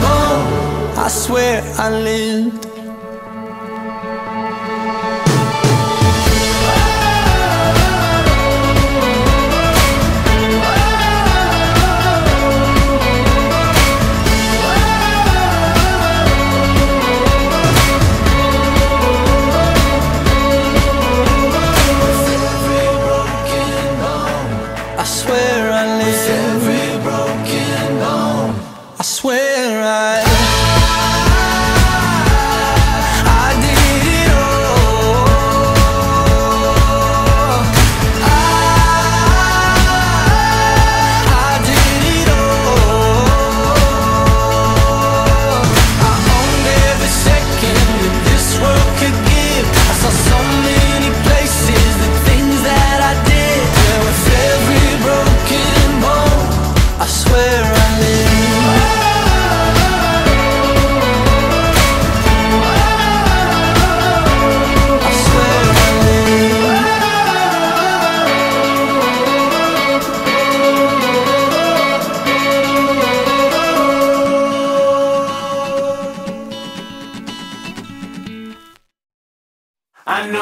Bone, I swear I lived.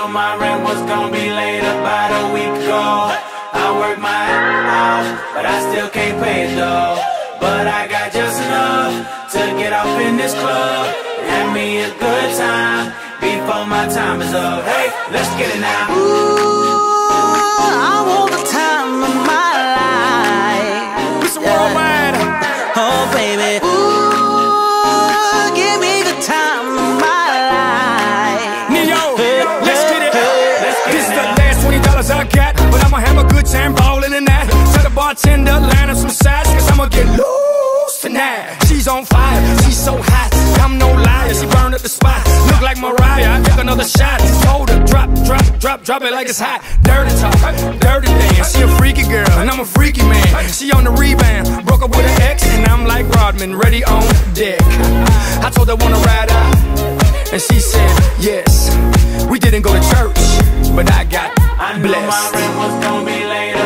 I knew my rent was gonna be late about a week ago. I worked my ass off, but I still can't pay it though. But I got just enough to get off in this club and have me a good time before my time is up. Hey, let's get it now. I bartender line up some sides, cause I'ma get loose tonight. She's on fire, she's so hot. I'm no liar, she burned up the spot. Look like Mariah, I took another shot. Hold her, drop, drop, drop, drop it like it's hot. Dirty talk, dirty dance. She a freaky girl, and I'm a freaky man. She on the rebound, broke up with an ex, and I'm like Rodman, ready on deck. I told her wanna ride out. And she said, yes. We didn't go to church, but I got I knew my blessed. rent was gonna be late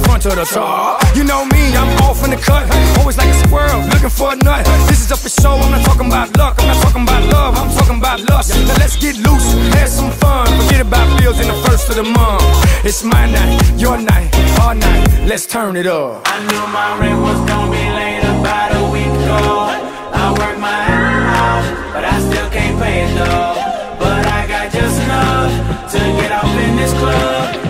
front to the top. You know me, I'm off in the cut. Always like a squirrel, looking for a nut. This is up for show, I'm not talking about luck. I'm not talking about love, I'm talking about lust. Now let's get loose, have some fun. Forget about bills in the first of the month. It's my night, your night, our night. Let's turn it up. I knew my rent was gonna be late about a week ago. I work my ass off, but I still can't pay it though. But I got just enough to get off in this club.